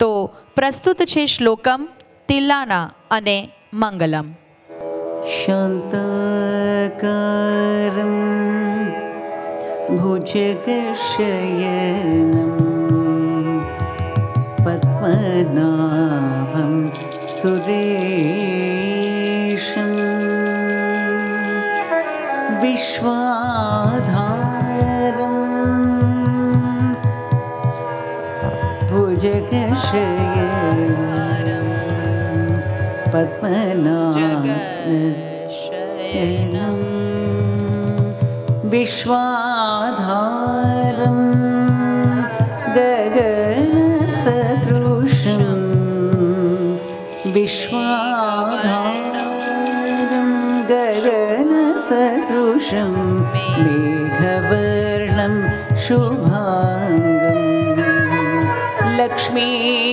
તો પ્રસ્તુત છે प्रस्तुत श्लोकं तिलाना अङ्गलं शन्त પદ્મનાભમ સુરેશમ વિશ્વાધારમ गशयरं पद्मनागश विश्वाधारम् गगनसदृशं विश्वारं गगनसदृशं मेघवर्णं शुभ me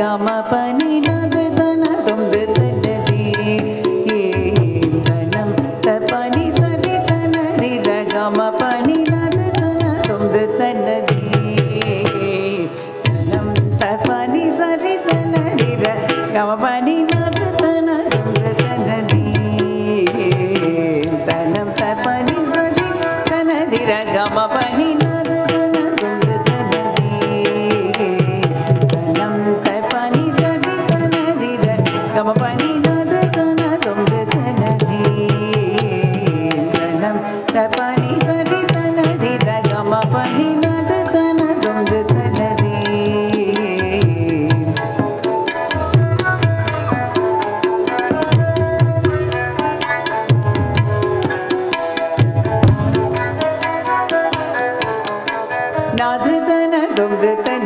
ग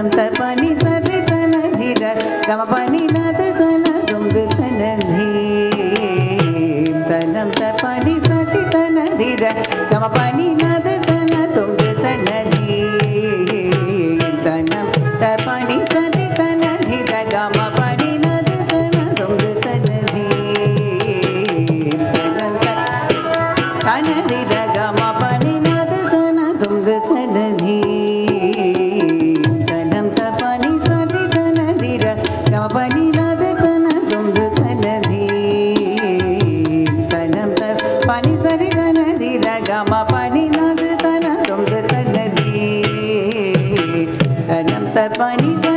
तं तपनि सरितन धीर गमप sa pani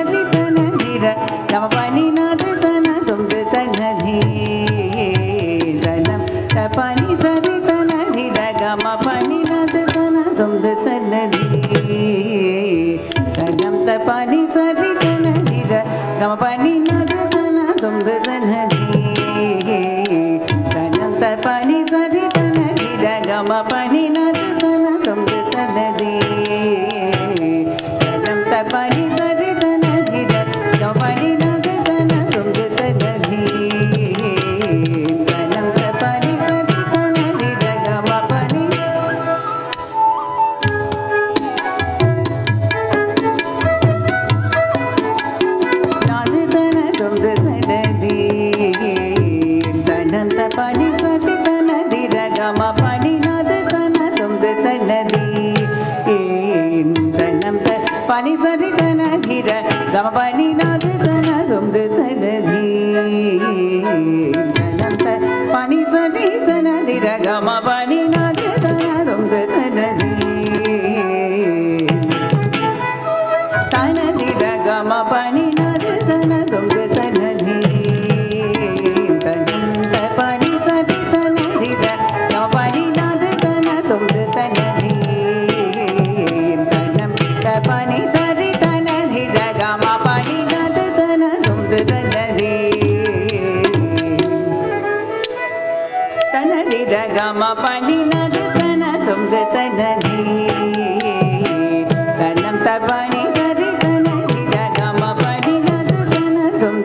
ధీరధీ పని సరి తన దిరగమ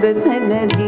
தனகி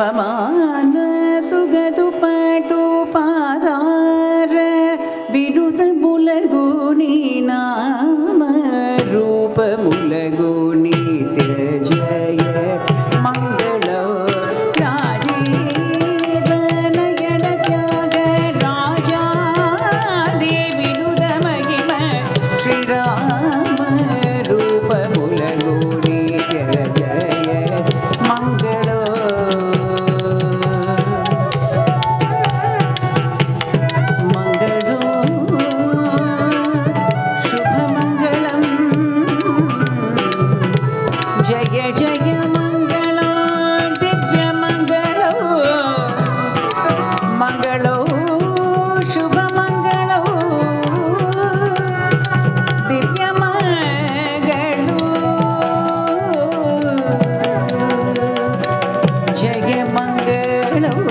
ഭവമാ hello.